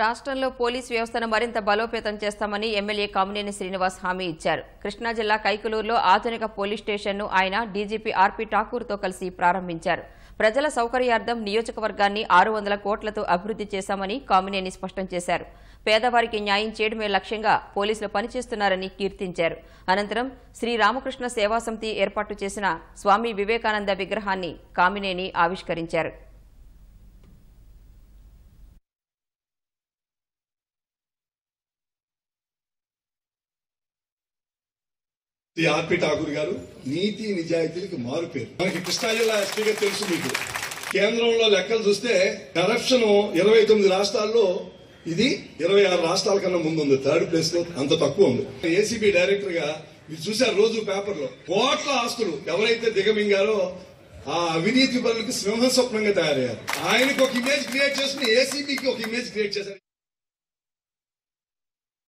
రాష్ట్రంలో పోలీస్ వ్యవస్థను మరింత బలోపేతం చేస్తామని ఎమ్మెల్యే కామినేని శ్రీనివాస్ హామీ ఇచ్చారు. కృష్ణా జిల్లా కైకలూరులో ఆధునిక పోలీస్ స్టేషన్ను ఆయన డీజీపీ ఆర్పీ ఠాకూర్తో కలిసి ప్రారంభించారు. ప్రజల సౌకర్యార్థం నియోజకవర్గాన్ని ఆరు వందల కోట్లతో అభివృద్ధి చేశామని కామినేని స్పష్టం చేశారు. పేదవారికి న్యాయం చేయడమే లక్ష్యంగా పోలీసులు పనిచేస్తున్నారని కీర్తించారు. అనంతరం శ్రీ రామకృష్ణ సేవా సమితి ఏర్పాటు చేసిన స్వామి వివేకానంద విగ్రహాన్ని కామినేని ఆవిష్కరించారు. శ్రీ ఆర్పి ఠాకూర్ గారు నీతి నిజాయితీలకు మారు పేరు. మనకి కృష్ణా జిల్లా ఎస్పీగా తెలుసు మీకు. కేంద్రంలో లెక్కలు చూస్తే కరప్షన్ ఇరవై తొమ్మిది రాష్ట్రాల్లో ఇది ఇరవై ఆరు రాష్ట్రాల కన్నా ముందు ఉంది థర్డ్ ప్లేస్లో అంత తక్కువ ఉంది. ఏసీబీ డైరెక్టర్గా మీరు చూసారు రోజు పేపర్లో కోట్ల ఆస్తులు ఎవరైతే దిగమింగారో ఆ అవినీతి పనులకు సింహ స్వప్నంగా తయారయ్యారు. ఆయనకు ఒక ఇమేజ్ క్రియేట్ చేసుకుని ఏసీబీకి ఒక ఇమేజ్ క్రియేట్ చేశారు.